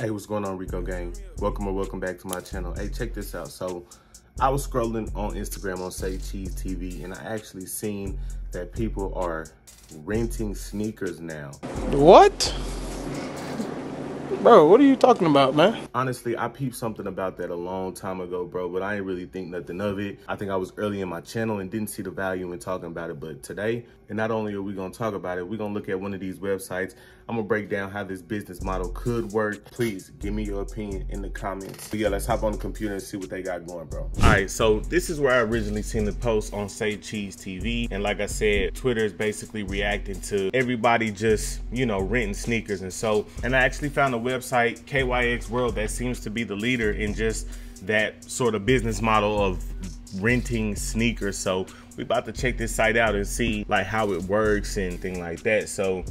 Hey, what's going on, Rico Gang? Welcome or welcome back to my channel. Hey, check this out. So, I was scrolling on Instagram on Say Cheese TV, and I actually seen that people are renting sneakers now. What? Bro, what are you talking about, man? Honestly, I peeped something about that a long time ago, bro, but I didn't really think nothing of it. I think I was early in my channel and didn't see the value in talking about it. But today, and not only are we gonna talk about it, we're gonna look at one of these websites. I'm gonna break down how this business model could work. Please give me your opinion in the comments. But yeah, let's hop on the computer and see what they got going, bro. All right, so this is where I originally seen the post on Say Cheese TV. And like I said, Twitter is basically reacting to everybody just, you know, renting sneakers. And so, and I actually found a website, KYX World, that seems to be the leader in just that sort of business model of renting sneakers. So we about to check this site out and see like how it works and thing like that. So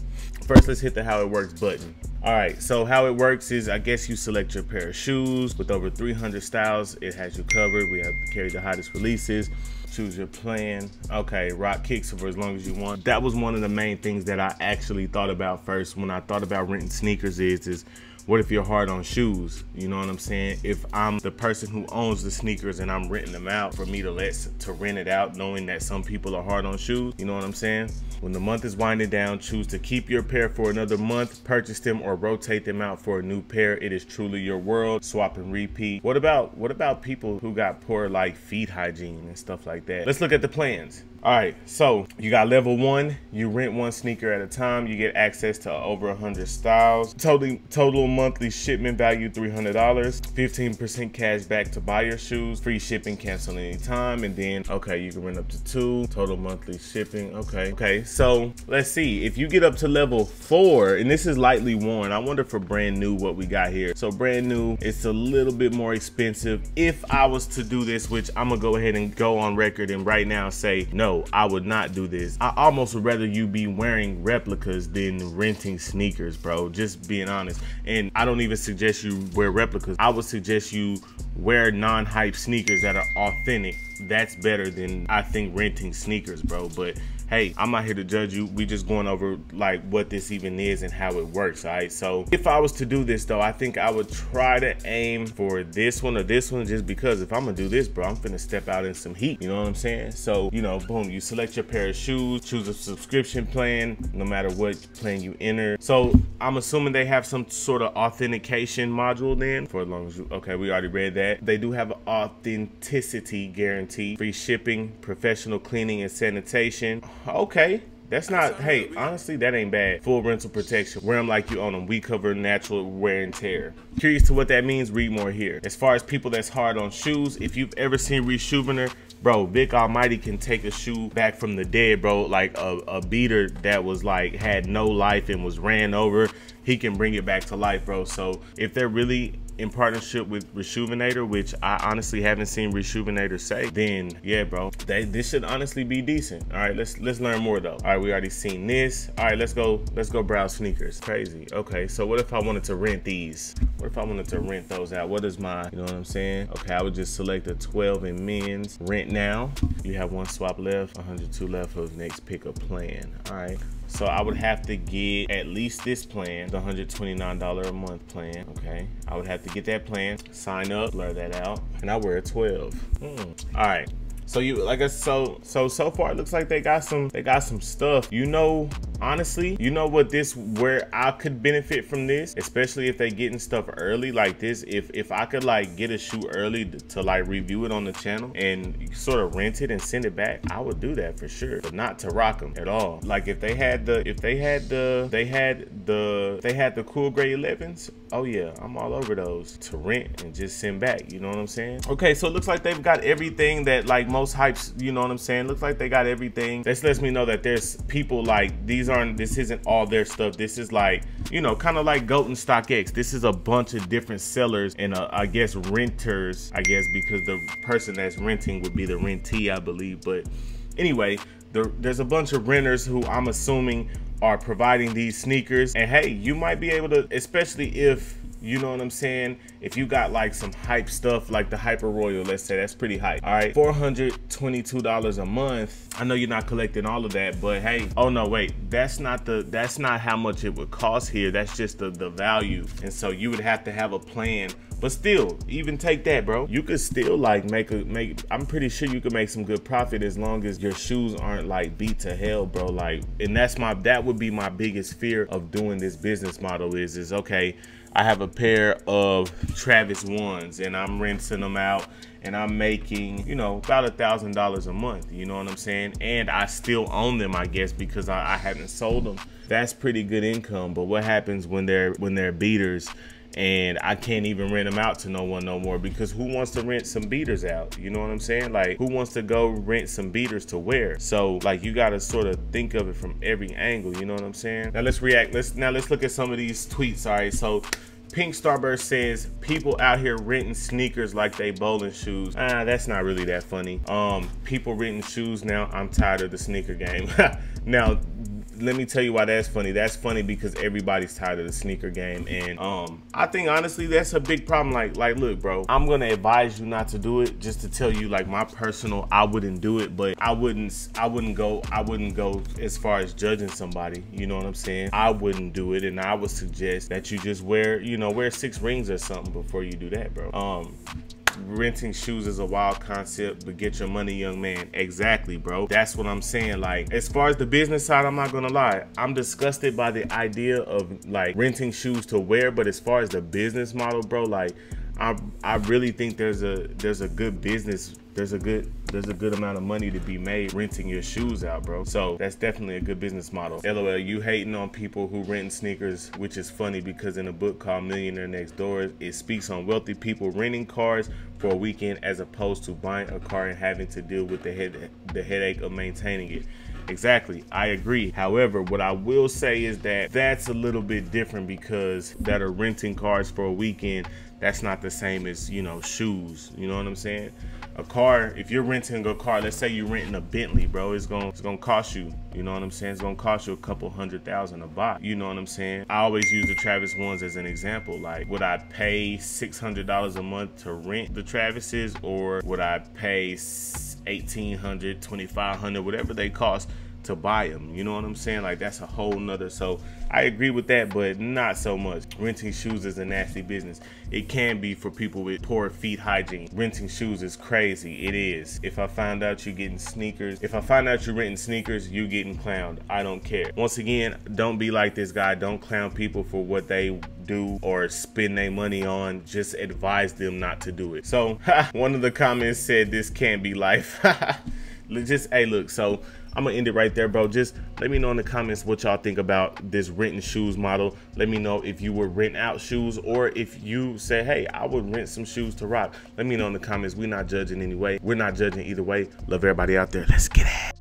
first let's hit the how it works button. All right, so how it works is I guess you select your pair of shoes with over 300 styles. It has you covered. We have carry the hottest releases choose your plan. Okay, rock kicks for as long as you want. That was one of the main things that I actually thought about first when I thought about renting sneakers is, is what if you're hard on shoes? You know what I'm saying? If I'm the person who owns the sneakers and I'm renting them out for me to let to rent it out, knowing that some people are hard on shoes, you know what I'm saying? When the month is winding down, choose to keep your pair for another month, purchase them or rotate them out for a new pair. It is truly your world. Swap and repeat. What about what about people who got poor like feet hygiene and stuff like that? Let's look at the plans. All right, so you got level one, you rent one sneaker at a time, you get access to over 100 styles. Total, total monthly shipment value $300, 15% cash back to buy your shoes, free shipping, cancel anytime, and then, okay, you can rent up to two, total monthly shipping, okay. Okay, so let's see, if you get up to level four, and this is lightly worn, I wonder for brand new what we got here. So brand new, it's a little bit more expensive. If I was to do this, which I'm gonna go ahead and go on record and right now say, no, no, I would not do this. I almost would rather you be wearing replicas than renting sneakers, bro. Just being honest. And I don't even suggest you wear replicas. I would suggest you wear non-hype sneakers that are authentic. That's better than I think renting sneakers, bro. But hey, I'm not here to judge you. We just going over like what this even is and how it works, all right? So if I was to do this though, I think I would try to aim for this one or this one just because if I'm gonna do this, bro, I'm finna step out in some heat, you know what I'm saying? So, you know, boom, you select your pair of shoes, choose a subscription plan, no matter what plan you enter. So I'm assuming they have some sort of authentication module then for as long as you, okay, we already read that. They do have an authenticity guarantee, free shipping, professional cleaning and sanitation, okay. That's not, hey, honestly, that ain't bad. Full rental protection. Wear them like you own them. We cover natural wear and tear. Curious to what that means? Read more here. As far as people that's hard on shoes, if you've ever seen Reshoevn8r, bro, Vick Almighty can take a shoe back from the dead, bro. Like a, a beater that was like, had no life and was ran over. He can bring it back to life, bro. So if they're really in partnership with Rejuvenator, which I honestly haven't seen Rejuvenator say, then yeah, bro, they, this should honestly be decent. All right, let's let's learn more though. All right, we already seen this. All right, let's go let's go browse sneakers. Crazy. Okay, so what if I wanted to rent these? What if I wanted to rent those out? What is my, you know what I'm saying? Okay, I would just select a 12 in men's. Rent now. You have one swap left, 102 left of next pickup plan. All right. So I would have to get at least this plan, the $129 a month plan, okay? I would have to get that plan, sign up, blur that out, and I wear a 12. Mm. All right. So you like I so so so far it looks like they got some they got some stuff. You know, honestly, you know what this where I could benefit from this, especially if they getting stuff early like this. If if I could like get a shoe early to, like review it on the channel and sort of rent it and send it back, I would do that for sure. But not to rock them at all. Like if they had the if they had the they had the they had the cool gray 11s. Oh yeah, I'm all over those to rent and just send back. You know what I'm saying? Okay, so it looks like they've got everything that like most hypes, you know what I'm saying? Looks like they got everything. This lets me know that there's people like these aren't this isn't all their stuff. This is like, you know, kind of like Goat and StockX. This is a bunch of different sellers and uh, I guess renters, I guess because the person that's renting would be the rentee, I believe. But anyway, there, there's a bunch of renters who I'm assuming are providing these sneakers. And hey, you might be able to, especially if You know what I'm saying? If you got like some hype stuff like the Hyper Royal, let's say that's pretty hype. All right, $422 a month. I know you're not collecting all of that, but hey, oh no, wait, that's not the that's not how much it would cost here. That's just the, the value. And so you would have to have a plan but still, even take that, bro. You could still like make a make. I'm pretty sure you could make some good profit as long as your shoes aren't like beat to hell, bro. Like, and that's my that would be my biggest fear of doing this business model is is okay. I have a pair of Travis ones and I'm rinsing them out and I'm making, you know, about a thousand dollars a month. You know what I'm saying? And I still own them, I guess, because I, I haven't sold them. That's pretty good income. But what happens when they're when they're beaters? And I can't even rent them out to no one no more because who wants to rent some beaters out? You know what I'm saying? Like who wants to go rent some beaters to wear? So like you got to sort of think of it from every angle. You know what I'm saying? Now let's react. Let's now let's look at some of these tweets. All right, so. Pink Starburst says people out here renting sneakers like they bowling shoes. Ah, that's not really that funny. Um, people renting shoes now. I'm tired of the sneaker game. now let me tell you why that's funny. That's funny because everybody's tired of the sneaker game, and um, I think honestly that's a big problem. Like, like, look, bro, I'm gonna advise you not to do it, just to tell you, like, my personal, I wouldn't do it, but I wouldn't, I wouldn't go, I wouldn't go as far as judging somebody. You know what I'm saying? I wouldn't do it, and I would suggest that you just wear, you know, wear six rings or something before you do that, bro. Um, renting shoes is a wild concept, but get your money, young man. Exactly, bro. That's what I'm saying. Like, as far as the business side, I'm not gonna lie. I'm disgusted by the idea of like renting shoes to wear, but as far as the business model, bro, like I I really think there's a there's a good business there's a good there's a good amount of money to be made renting your shoes out, bro. So that's definitely a good business model. LOL, you hating on people who rent sneakers, which is funny because in a book called Millionaire Next Door, it speaks on wealthy people renting cars for a weekend as opposed to buying a car and having to deal with the head the headache of maintaining it. Exactly, I agree. However, what I will say is that that's a little bit different because that are renting cars for a weekend, that's not the same as, you know, shoes. You know what I'm saying? a car, if you're renting a car, let's say you're renting a Bentley, bro, it's gonna it's gonna cost you, you know what I'm saying? It's gonna cost you a couple hundred thousand a buy. You know what I'm saying? I always use the Travis ones as an example. Like, would I pay six hundred dollars a month to rent the Travises, or would I pay 1800 2500 whatever they cost to buy them. You know what I'm saying? Like that's a whole nother. So I agree with that, but not so much. Renting shoes is a nasty business. It can be for people with poor feet hygiene. Renting shoes is crazy. It is. If I find out you're getting sneakers, if I find out you're renting sneakers, you getting clowned. I don't care. Once again, don't be like this guy. Don't clown people for what they do or spend their money on. Just advise them not to do it. So one of the comments said this can't be life. just hey look so i'm gonna end it right there bro. Just let me know in the comments what y'all think about this renting shoes model. Let me know if you would rent out shoes or if you say hey i would rent some shoes to rock. Let me know in the comments. We're not judging anyway. We're not judging either way. Love everybody out there. Let's get it